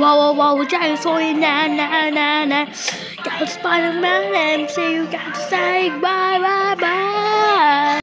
Whoa, whoa, whoa, James 49, 9, 9, 9. Go Spider-Man, MCU, got to say bye, bye, bye.